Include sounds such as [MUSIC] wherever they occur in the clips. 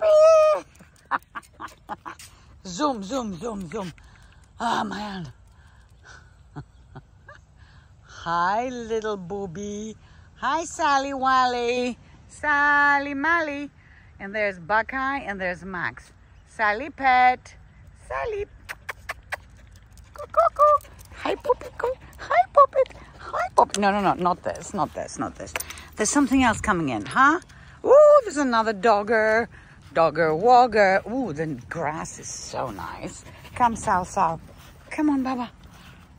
[LAUGHS] zoom, zoom, zoom, zoom. Oh, man. [LAUGHS] Hi, little booby. Hi, Sally Wally. Sally Mally. And there's Buckeye and there's Max. Sally Pet. Sally. Go. Hi, Puppet. Hi, Puppet. Hi, Puppet. No, no, no. Not this. Not this. Not this. There's something else coming in, huh? Ooh, there's another dogger. Dogger, wogger. Ooh, the grass is so nice. Come, Sal, Sal. Come on, Baba.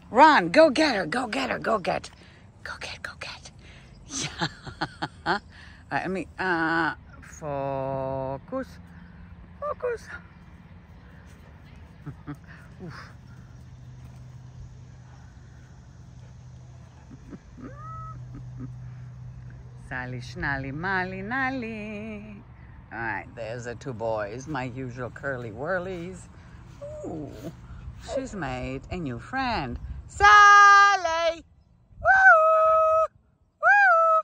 Run. Go get her. Go get her. Go get. Go get. Go get. [LAUGHS] Yeah. All right, let me, uh, focus. Focus. [LAUGHS] Oof. [LAUGHS] Sally, Schnally, Molly, Nally. All right, there's the two boys, my usual curly whirlies. Ooh, she's made a new friend. Sally! Woo! Woo!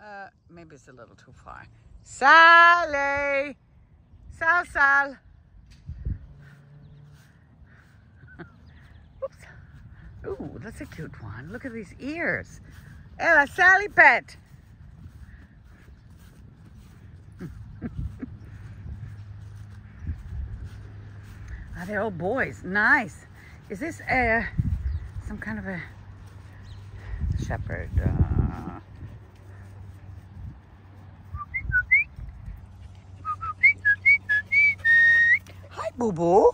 Uh, maybe it's a little too far. Sally! Sal, Sal. [LAUGHS] Oops. Ooh, that's a cute one. Look at these ears. Ella, Sally pet. Are they all boys? Nice. Is this a some kind of a shepherd? Uh... Hi, Boo Boo.